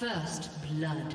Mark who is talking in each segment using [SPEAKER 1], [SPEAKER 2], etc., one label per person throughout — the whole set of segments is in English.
[SPEAKER 1] First blood.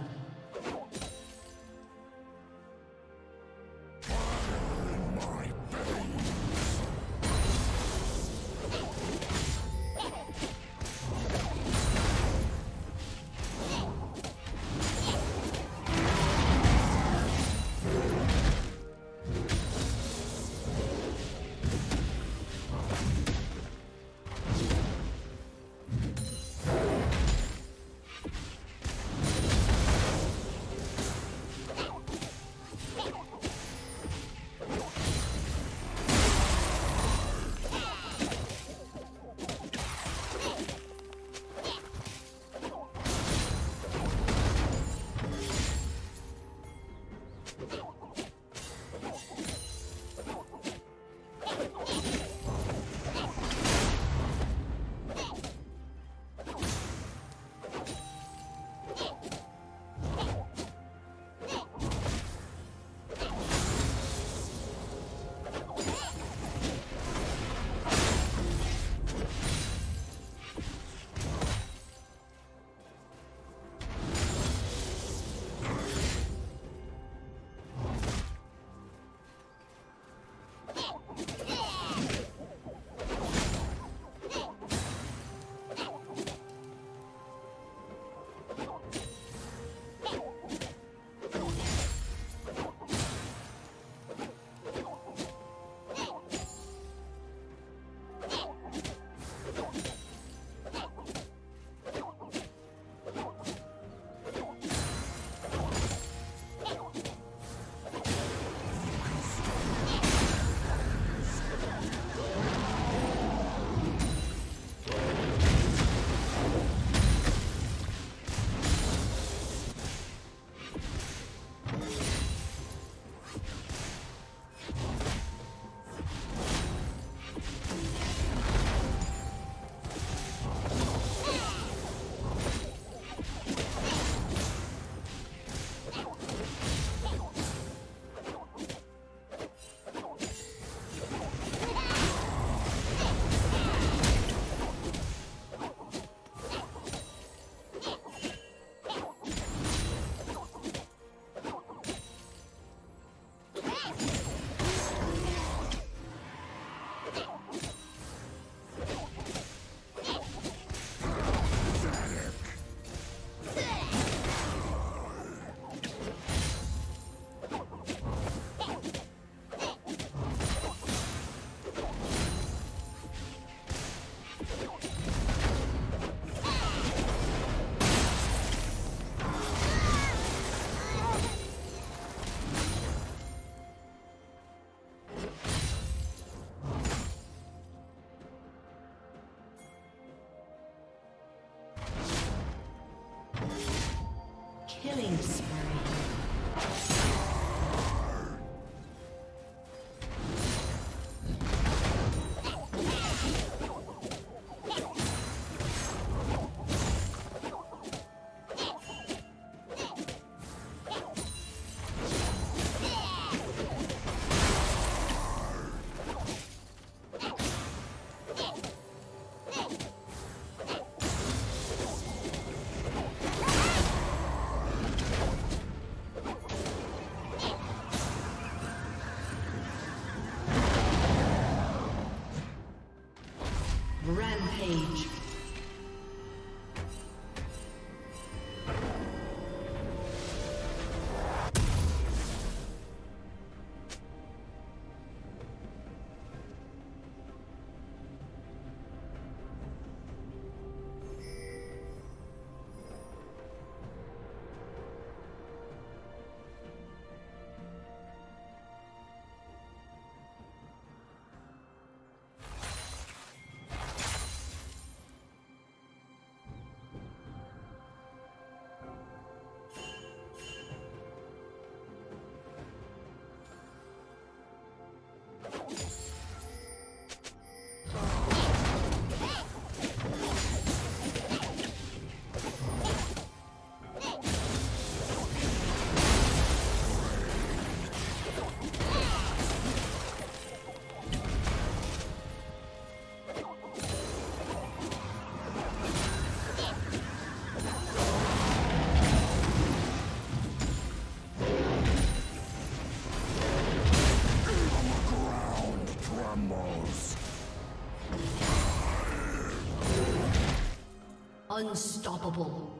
[SPEAKER 1] Unstoppable.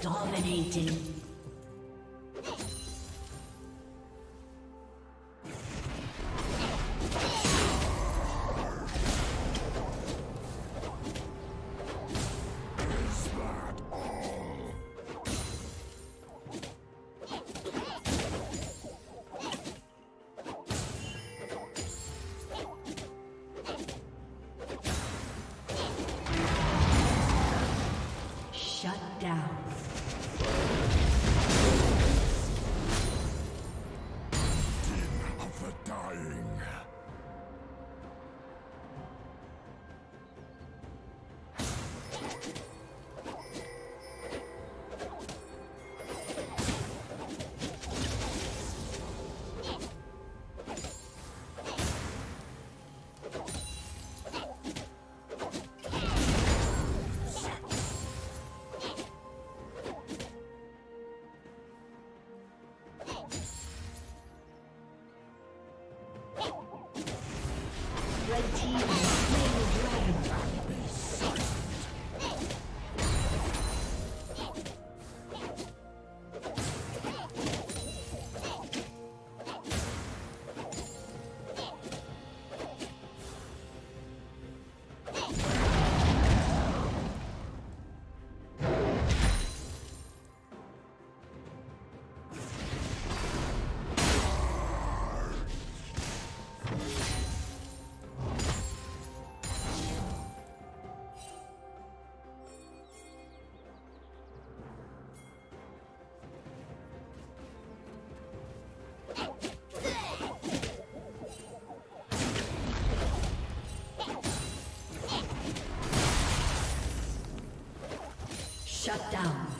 [SPEAKER 1] Dominating. Shut down.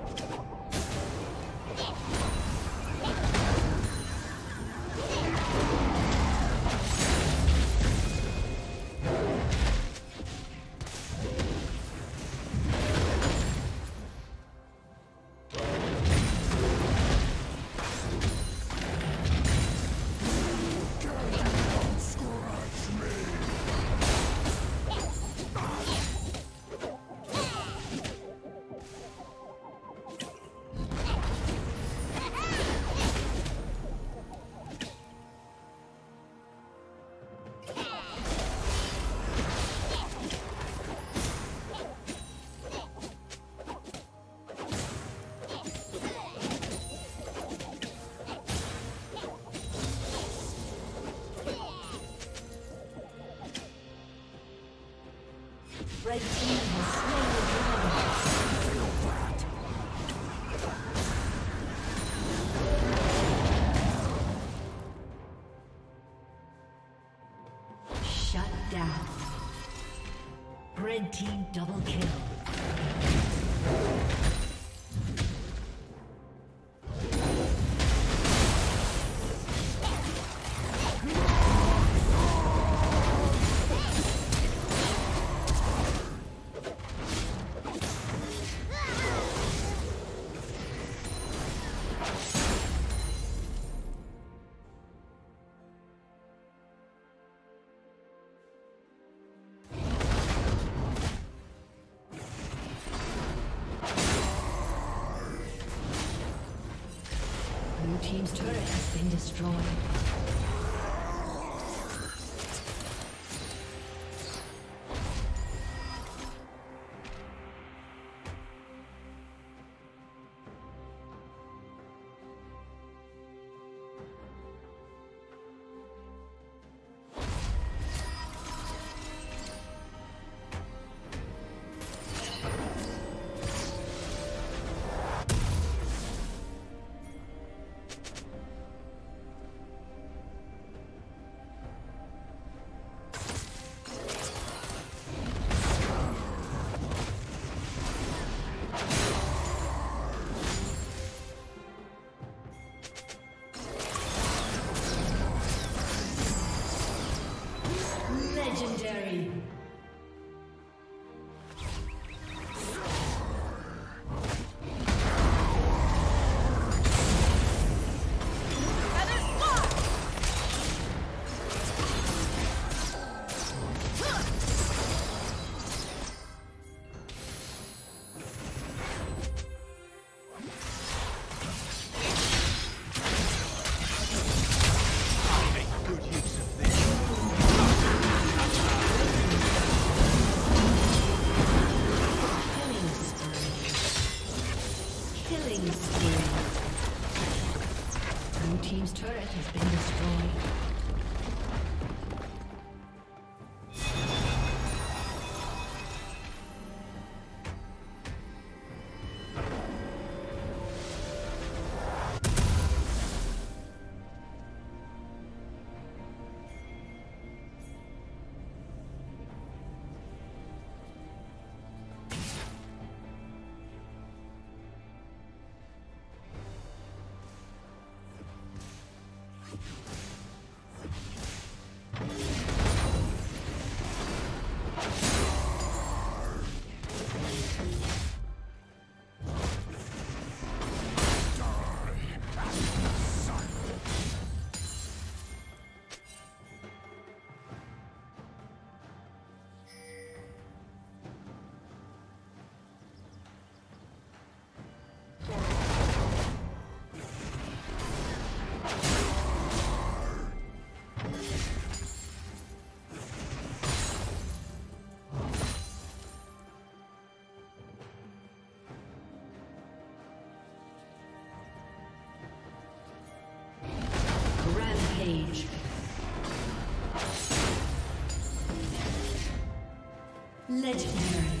[SPEAKER 1] Red team destroyed. Legendary.